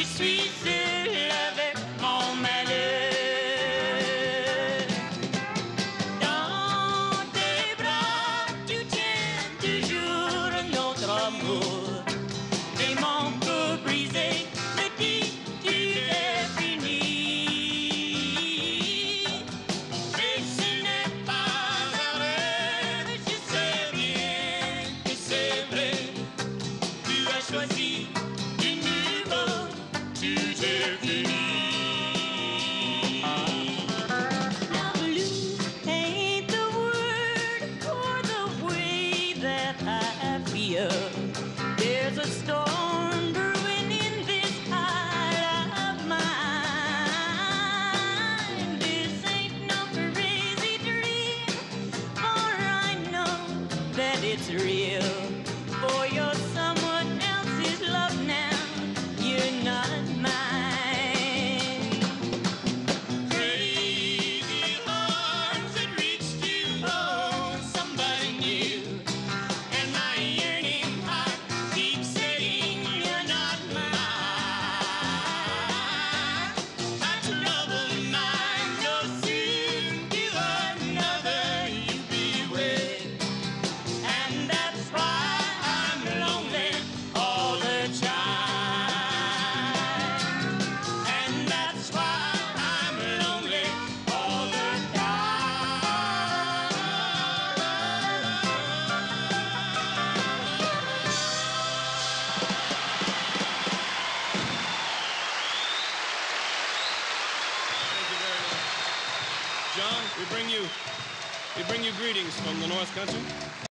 j'y suis seul avec mon malheur. Dans tes bras, tu tiens toujours notre amour. There's a storm brewing in this of. This ain't no crazy dream, for I know that it's real. John, we bring you we bring you greetings from the North Country.